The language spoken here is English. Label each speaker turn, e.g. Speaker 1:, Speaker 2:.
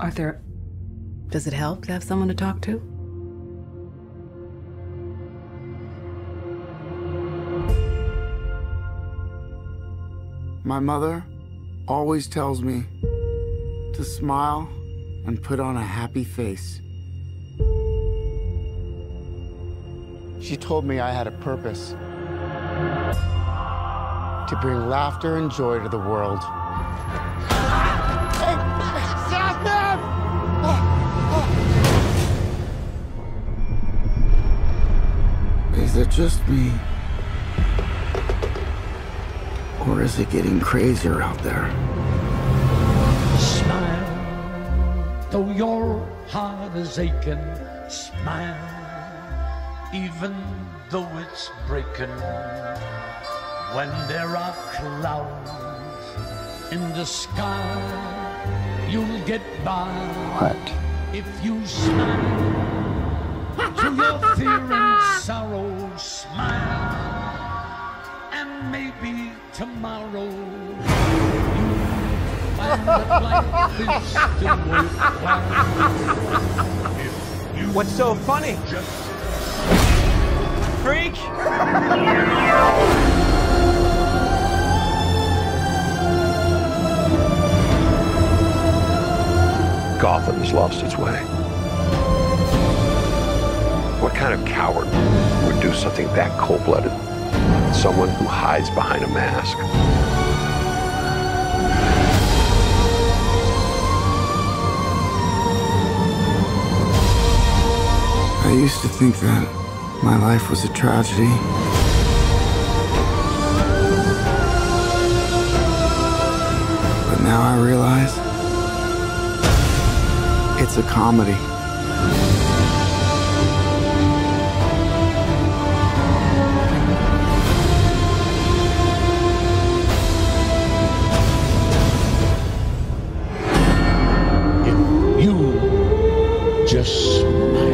Speaker 1: Arthur, does it help to have someone to talk to?
Speaker 2: My mother always tells me to smile and put on a happy face. She told me I had a purpose to bring laughter and joy to the world. Is it just me? Or is it getting crazier out there?
Speaker 3: Smile, though your heart is aching. Smile, even though it's breaking. When there are clouds in the sky, you'll get by.
Speaker 2: What?
Speaker 3: If you smile your fear and sorrow, smile, and maybe tomorrow you'll find that life is still worthwhile.
Speaker 4: What's so funny?
Speaker 3: just
Speaker 4: Freak?
Speaker 5: Gotham has lost its way. Kind of coward would do something that cold-blooded? Someone who hides behind a mask.
Speaker 2: I used to think that my life was a tragedy. But now I realize it's a comedy.
Speaker 3: Just smile.